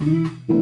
Música